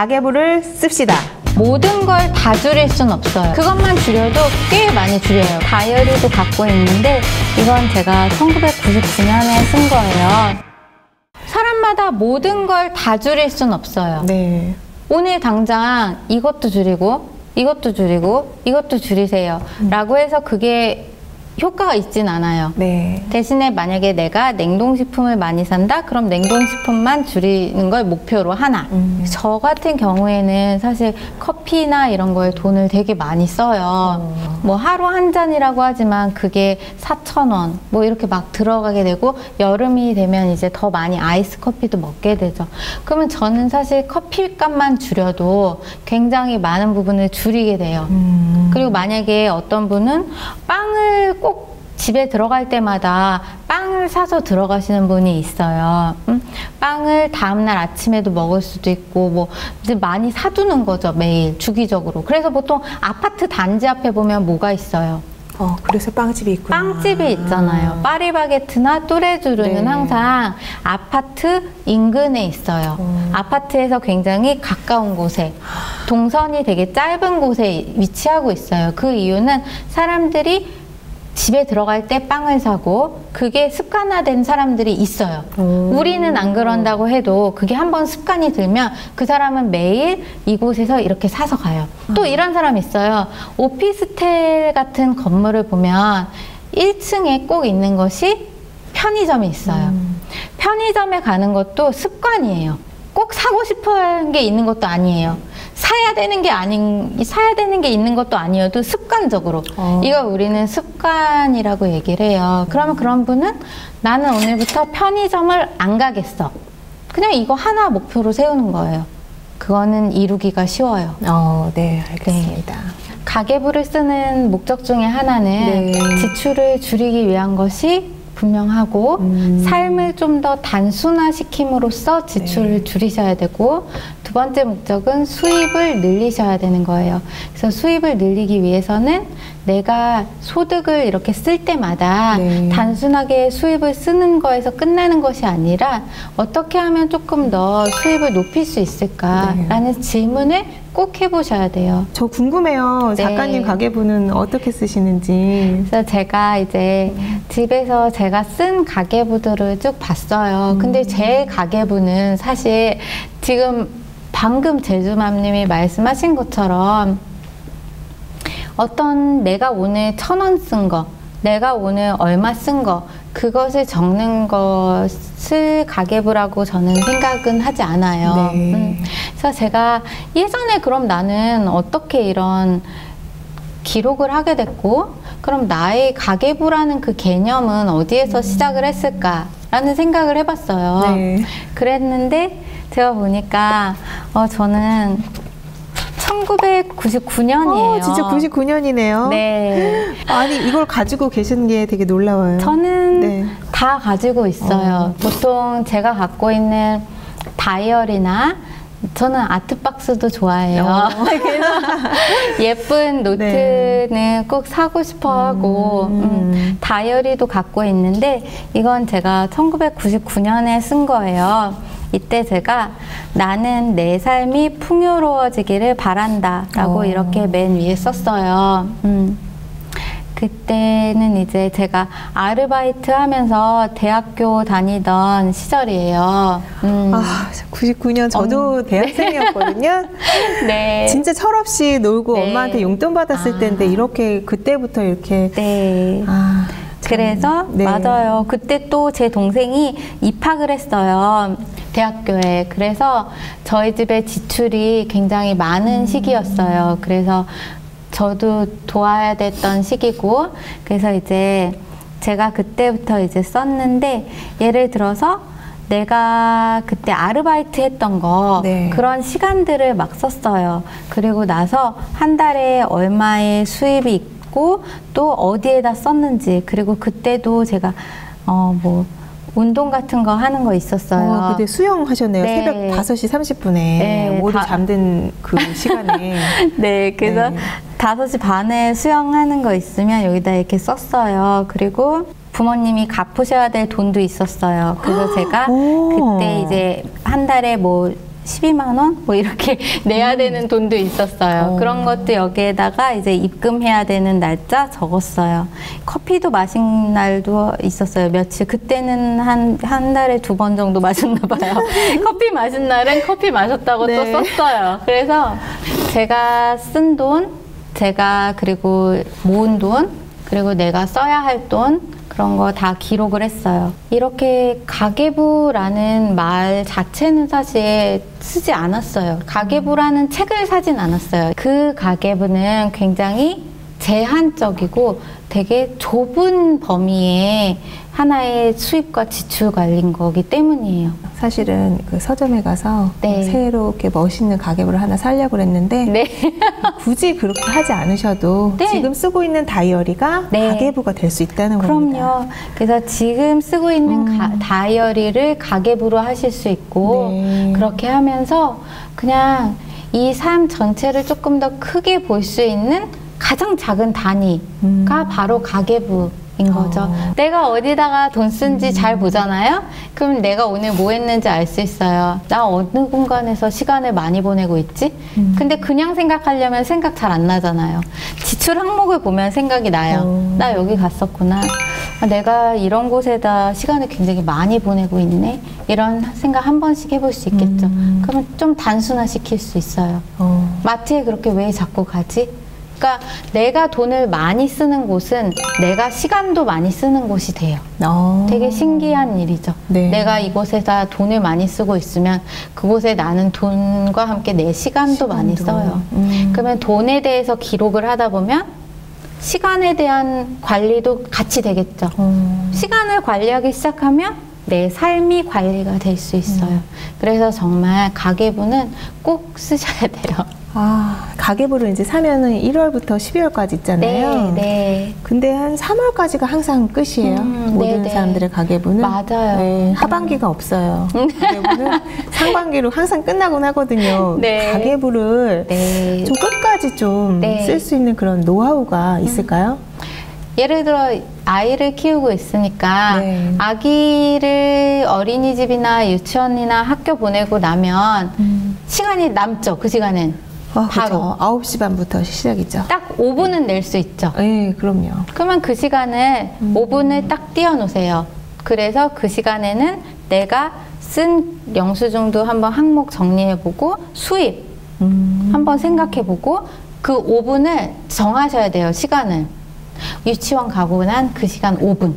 가계부를 씁시다. 모든 걸 다 줄일 순 없어요. 그것만 줄여도 꽤 많이 줄여요. 다이어리도 갖고 있는데 이건 제가 1999년에 쓴 거예요. 사람마다 모든 걸 다 줄일 순 없어요. 네. 오늘 당장 이것도 줄이고 이것도 줄이고 이것도 줄이세요. 라고 해서 그게 효과가 있진 않아요. 네. 대신에 만약에 내가 냉동식품을 많이 산다? 그럼 냉동식품만 줄이는 걸 목표로 하나. 음. 저 같은 경우에는 사실 커피나 이런 거에 돈을 되게 많이 써요. 어. 뭐 하루 한 잔이라고 하지만 그게 4,000원 뭐 이렇게 막 들어가게 되고 여름이 되면 이제 더 많이 아이스 커피도 먹게 되죠. 그러면 저는 사실 커피 값만 줄여도 굉장히 많은 부분을 줄이게 돼요. 음. 그리고 만약에 어떤 분은 빵을 꼭 집에 들어갈 때마다 빵을 사서 들어가시는 분이 있어요. 음? 빵을 다음날 아침에도 먹을 수도 있고, 뭐, 이제 많이 사두는 거죠, 매일, 주기적으로. 그래서 보통 아파트 단지 앞에 보면 뭐가 있어요? 어, 그래서 빵집이 있구나. 빵집이 있잖아요. 파리바게트나 또레주르는 네. 항상 아파트 인근에 있어요. 음. 아파트에서 굉장히 가까운 곳에 동선이 되게 짧은 곳에 위치하고 있어요. 그 이유는 사람들이 집에 들어갈 때 빵을 사고 그게 습관화된 사람들이 있어요. 오. 우리는 안 그런다고 해도 그게 한번 습관이 들면 그 사람은 매일 이곳에서 이렇게 사서 가요. 또 이런 사람 있어요. 오피스텔 같은 건물을 보면 1층에 꼭 있는 것이 편의점이 있어요. 음. 편의점에 가는 것도 습관이에요. 꼭 사고 하는 게 있는 것도 아니에요. 사야 되는 게 아닌, 사야 되는 게 있는 것도 아니어도 습관적으로. 어. 이거 우리는 습관이라고 얘기를 해요. 그러면 그런 분은 나는 오늘부터 편의점을 안 가겠어. 그냥 이거 하나 목표로 세우는 거예요. 그거는 이루기가 쉬워요. 어, 네, 알겠습니다. 가계부를 쓰는 목적 중에 하나는 네. 지출을 줄이기 위한 것이 분명하고 음. 삶을 좀 더 단순화시킴으로써 지출을 네. 줄이셔야 되고 두 번째 목적은 수입을 늘리셔야 되는 거예요. 그래서 수입을 늘리기 위해서는 내가 소득을 이렇게 쓸 때마다 네. 단순하게 수입을 쓰는 거에서 끝나는 것이 아니라 어떻게 하면 조금 더 수입을 높일 수 있을까라는 질문을 꼭 해보셔야 돼요. 저 궁금해요. 네. 작가님 가계부는 어떻게 쓰시는지. 그래서 제가 이제 집에서 제가 쓴 가계부들을 쭉 봤어요. 근데 제 가계부는 사실 지금 방금 제주맘님이 말씀하신 것처럼 어떤 내가 오늘 천 원 쓴 거, 내가 오늘 얼마 쓴 거, 그것을 적는 것을 가계부라고 저는 생각은 하지 않아요. 네. 음, 그래서 제가 예전에 그럼 나는 어떻게 이런 기록을 하게 됐고, 그럼 나의 가계부라는 그 개념은 어디에서 시작을 했을까라는 생각을 해봤어요. 네. 그랬는데 제가 보니까 어, 저는 1999년이에요. 어, 진짜 99년이네요. 네. 아니, 이걸 가지고 계신 게 되게 놀라워요. 저는 네. 다 가지고 있어요. 보통 제가 갖고 있는 다이어리나 저는 아트박스도 좋아해요. 어. 예쁜 노트는 꼭 사고 싶어 하고, 네. 음. 음, 다이어리도 갖고 있는데, 이건 제가 1999년에 쓴 거예요. 이때 제가 나는 내 삶이 풍요로워지기를 바란다 라고 어. 이렇게 맨 위에 썼어요. 음. 그때는 이제 제가 아르바이트 하면서 대학교 다니던 시절이에요. 음. 아, 99년 저도 대학생이었거든요. 네. 진짜 철없이 놀고 네. 엄마한테 용돈 받았을 아. 때인데 이렇게 그때부터 이렇게 네. 아, 참. 그래서 네. 맞아요. 그때 또 제 동생이 입학을 했어요. 대학교에. 그래서 저희 집에 지출이 굉장히 많은 시기였어요. 그래서 저도 도와야 됐던 시기고 그래서 이제 제가 그때부터 이제 썼는데 예를 들어서 내가 그때 아르바이트 했던 거 네. 그런 시간들을 막 썼어요. 그리고 나서 한 달에 얼마의 수입이 있고 또 어디에다 썼는지 그리고 그때도 제가 어뭐 운동 같은 거 하는 거 있었어요. 어, 그때 수영 하셨네요. 네. 새벽 5시 30분에 네, 모두 다- 잠든 그 시간에 네, 그래서 네. 다섯 시 반에 수영하는 거 있으면 여기다 이렇게 썼어요. 그리고 부모님이 갚으셔야 될 돈도 있었어요. 그래서 제가 오. 그때 이제 한 달에 뭐 12만 원? 뭐 이렇게 내야 되는 돈도 있었어요. 어. 그런 것도 여기에다가 이제 입금해야 되는 날짜 적었어요. 커피도 마신 날도 있었어요. 며칠. 그때는 한, 한 달에 두 번 정도 마셨나 봐요. 커피 마신 날은 커피 마셨다고 네. 또 썼어요. 그래서 제가 쓴 돈, 제가 그리고 모은 돈, 그리고 내가 써야 할 돈, 그런 거 다 기록을 했어요. 이렇게 가계부라는 말 자체는 사실 쓰지 않았어요. 가계부라는 책을 사진 않았어요. 그 가계부는 굉장히 제한적이고 되게 좁은 범위의 하나의 수입과 지출 관리인 거기 때문이에요. 사실은 그 서점에 가서 네. 새롭게 멋있는 가계부를 하나 사려고 했는데 네. 굳이 그렇게 하지 않으셔도 네. 지금 쓰고 있는 다이어리가 네. 가계부가 될 수 있다는 겁니다. 그럼요. 그래서 지금 쓰고 있는 음. 가- 다이어리를 가계부로 하실 수 있고 네. 그렇게 하면서 그냥 이 삶 전체를 조금 더 크게 볼 수 있는 가장 작은 단위가 음. 바로 가계부 인 거죠. 어. 내가 어디다가 돈 쓴지 잘 보잖아요. 그럼 내가 오늘 뭐 했는지 알 수 있어요. 나 어느 공간에서 시간을 많이 보내고 있지? 음. 근데 그냥 생각하려면 생각 잘 안 나잖아요. 지출 항목을 보면 생각이 나요. 어. 나 여기 갔었구나. 아, 내가 이런 곳에다 시간을 굉장히 많이 보내고 있네. 이런 생각 한 번씩 해볼 수 있겠죠. 음. 그러면 좀 단순화 시킬 수 있어요. 어. 마트에 그렇게 왜 자꾸 가지? 그러니까 내가 돈을 많이 쓰는 곳은 내가 시간도 많이 쓰는 곳이 돼요. 어. 되게 신기한 일이죠. 네. 내가 이곳에다 돈을 많이 쓰고 있으면 그곳에 나는 돈과 함께 내 시간도, 많이 시간도. 써요. 음. 그러면 돈에 대해서 기록을 하다 보면 시간에 대한 관리도 같이 되겠죠. 어. 시간을 관리하기 시작하면 내 삶이 관리가 될 수 있어요. 음. 그래서 정말 가계부는 꼭 쓰셔야 돼요. 아, 가계부를 이제 사면은 1월부터 12월까지 있잖아요. 네, 네. 근데 한 3월까지가 항상 끝이에요. 음, 모든 네네. 사람들의 가계부는. 맞아요. 네, 하반기가 없어요. 가계부는 상반기로 항상 끝나곤 하거든요. 네. 가계부를 네. 좀 끝까지 좀 네. 쓸수 있는 그런 노하우가 있을까요? 예를 들어 아이를 키우고 있으니까 네. 아기를 어린이집이나 유치원이나 학교 보내고 나면 시간이 남죠. 그 시간은 아, 바로 그렇죠. 9시 반부터 시작이죠. 딱 5분은 낼 수 있죠. 네, 그럼요. 그러면 그 시간을 5분을 딱 띄워 놓으세요. 그래서 그 시간에는 내가 쓴 영수증도 한번 항목 정리해 보고 수입 음. 한번 생각해 보고 그 5분을 정하셔야 돼요. 시간을. 유치원 가고 난 그 시간 5분.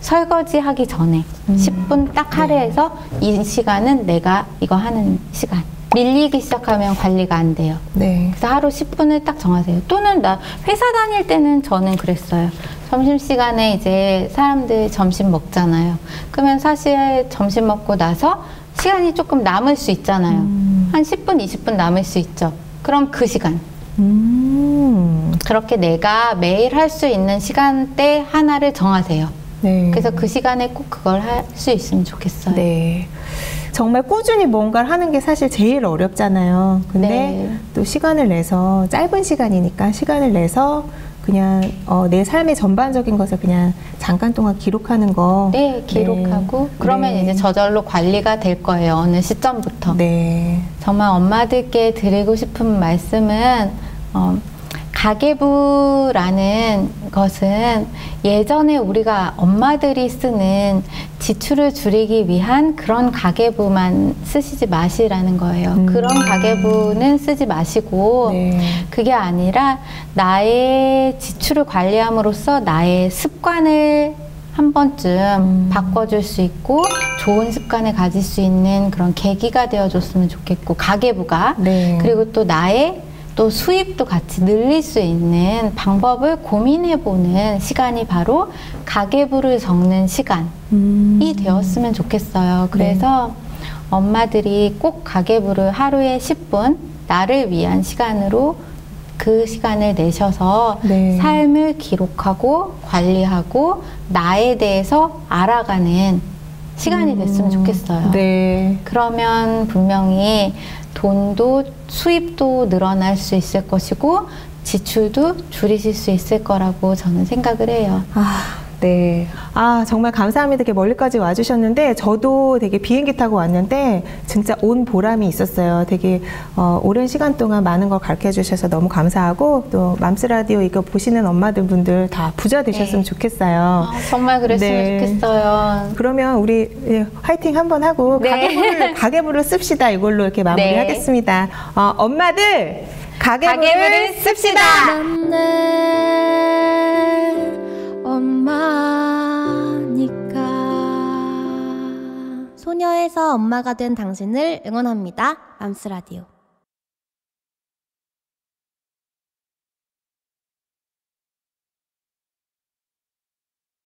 설거지 하기 전에 음. 10분 딱 할애해서 이 시간은 내가 이거 하는 시간. 밀리기 시작하면 관리가 안 돼요. 네. 그래서 하루 10분을 딱 정하세요. 또는 나 회사 다닐 때는 저는 그랬어요. 점심시간에 이제 사람들 점심 먹잖아요. 그러면 사실 점심 먹고 나서 시간이 조금 남을 수 있잖아요. 음. 한 10분, 20분 남을 수 있죠. 그럼 그 시간. 음. 그렇게 내가 매일 할 수 있는 시간대 하나를 정하세요. 네. 그래서 그 시간에 꼭 그걸 할 수 있으면 좋겠어요. 네. 정말 꾸준히 뭔가를 하는 게 사실 제일 어렵잖아요. 근데 네. 또 시간을 내서 짧은 시간이니까 시간을 내서 그냥 어, 내 삶의 전반적인 것을 그냥 잠깐 동안 기록하는 거. 네, 기록하고 그러면 네. 이제 저절로 관리가 될 거예요. 어느 시점부터. 네. 정말 엄마들께 드리고 싶은 말씀은 어, 가계부라는 것은 예전에 우리가 엄마들이 쓰는 지출을 줄이기 위한 그런 가계부만 쓰시지 마시라는 거예요. 음. 그런 가계부는 쓰지 마시고 네. 그게 아니라 나의 지출을 관리함으로써 나의 습관을 한 번쯤 음. 바꿔줄 수 있고 좋은 습관을 가질 수 있는 그런 계기가 되어줬으면 좋겠고 가계부가 네. 그리고 또 나의 또 수입도 같이 늘릴 수 있는 방법을 고민해보는 시간이 바로 가계부를 적는 시간이 음. 되었으면 좋겠어요. 그래서 엄마들이 꼭 가계부를 하루에 10분 나를 위한 시간으로 그 시간을 내셔서 네. 삶을 기록하고 관리하고 나에 대해서 알아가는 시간이 됐으면 좋겠어요. 네. 그러면 분명히 돈도 수입도 늘어날 수 있을 것이고 지출도 줄이실 수 있을 거라고 저는 생각을 해요. 아, 네. 아, 정말 감사합니다. 이렇게 멀리까지 와주셨는데, 저도 되게 비행기 타고 왔는데, 진짜 온 보람이 있었어요. 되게, 어, 오랜 시간 동안 많은 걸 가르쳐 주셔서 너무 감사하고, 또, 맘스 라디오 이거 보시는 엄마들 분들 다 부자 되셨으면 좋겠어요. 아, 정말 그랬으면 네. 좋겠어요. 그러면 우리 예, 화이팅 한번 하고 네. 가계부를 가계부를 씁시다 이걸로 이렇게 마무리 하겠습니다. 어, 엄마들 가계부를, 가계부를 씁시다. 엄마가 된 당신을 응원합니다. 맘스 라디오.